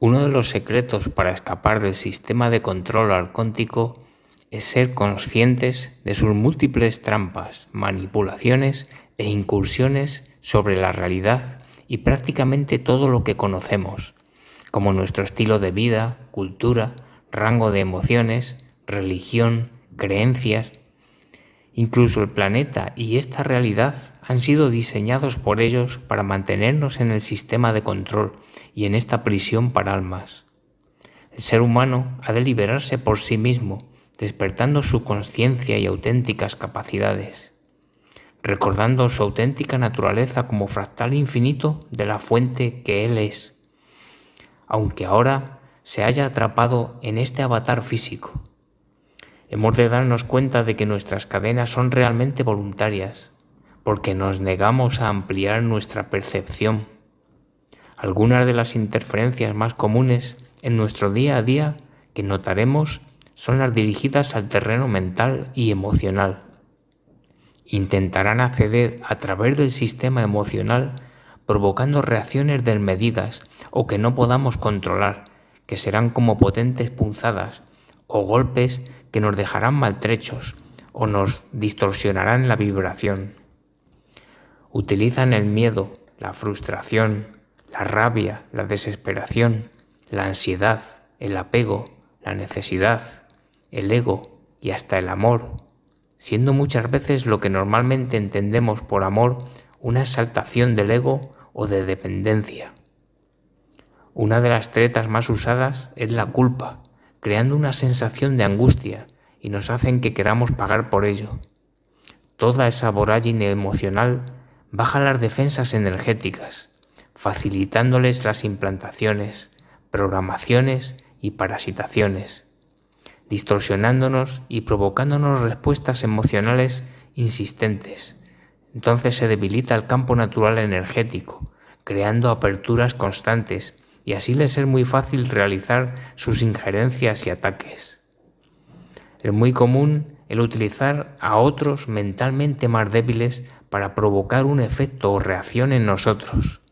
Uno de los secretos para escapar del sistema de control arcóntico es ser conscientes de sus múltiples trampas, manipulaciones e incursiones sobre la realidad y prácticamente todo lo que conocemos, como nuestro estilo de vida, cultura, rango de emociones, religión, creencias. Incluso el planeta y esta realidad han sido diseñados por ellos para mantenernos en el sistema de control y en esta prisión para almas. El ser humano ha de liberarse por sí mismo, despertando su conciencia y auténticas capacidades, recordando su auténtica naturaleza como fractal infinito de la fuente que Él es, aunque ahora se haya atrapado en este avatar físico. Hemos de darnos cuenta de que nuestras cadenas son realmente voluntarias, porque nos negamos a ampliar nuestra percepción. Algunas de las interferencias más comunes en nuestro día a día que notaremos son las dirigidas al terreno mental y emocional. Intentarán acceder a través del sistema emocional provocando reacciones desmedidas o que no podamos controlar, que serán como potentes punzadas o golpes que nos dejarán maltrechos o nos distorsionarán la vibración. Utilizan el miedo, la frustración, la rabia, la desesperación, la ansiedad, el apego, la necesidad, el ego y hasta el amor, siendo muchas veces lo que normalmente entendemos por amor una exaltación del ego o de dependencia. Una de las tretas más usadas es la culpa, creando una sensación de angustia y nos hacen que queramos pagar por ello. Toda esa vorágine emocional baja las defensas energéticas, facilitándoles las implantaciones, programaciones y parasitaciones distorsionándonos y provocándonos respuestas emocionales insistentes. Entonces se debilita el campo natural energético, creando aperturas constantes y así les es muy fácil realizar sus injerencias y ataques. Es muy común el utilizar a otros mentalmente más débiles para provocar un efecto o reacción en nosotros.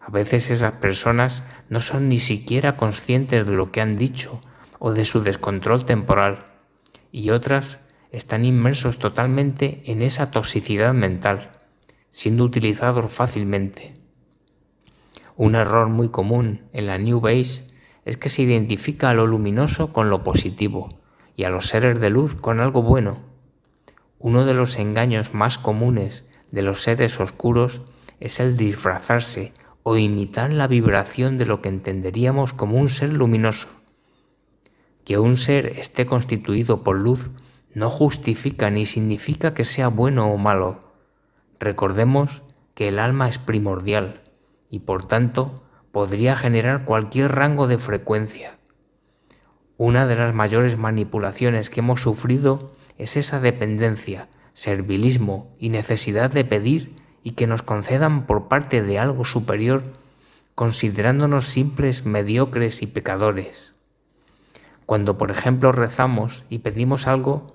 A veces esas personas no son ni siquiera conscientes de lo que han dicho o de su descontrol temporal, y otras están inmersos totalmente en esa toxicidad mental, siendo utilizados fácilmente. Un error muy común en la New Base es que se identifica a lo luminoso con lo positivo y a los seres de luz con algo bueno. Uno de los engaños más comunes de los seres oscuros es el disfrazarse o imitar la vibración de lo que entenderíamos como un ser luminoso. Que un ser esté constituido por luz no justifica ni significa que sea bueno o malo. Recordemos que el alma es primordial y por tanto podría generar cualquier rango de frecuencia. Una de las mayores manipulaciones que hemos sufrido es esa dependencia, servilismo y necesidad de pedir y que nos concedan por parte de algo superior, considerándonos simples mediocres y pecadores. Cuando, por ejemplo, rezamos y pedimos algo,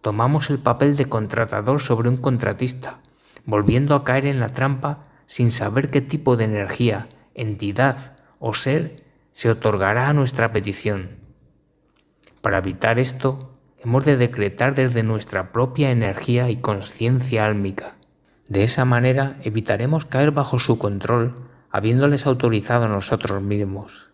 tomamos el papel de contratador sobre un contratista, volviendo a caer en la trampa sin saber qué tipo de energía, entidad o ser se otorgará a nuestra petición. Para evitar esto, hemos de decretar desde nuestra propia energía y conciencia álmica. De esa manera evitaremos caer bajo su control, habiéndoles autorizado nosotros mismos.